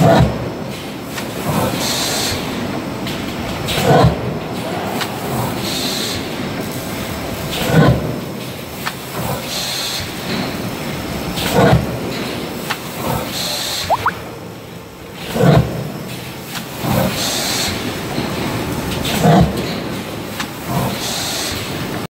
Right.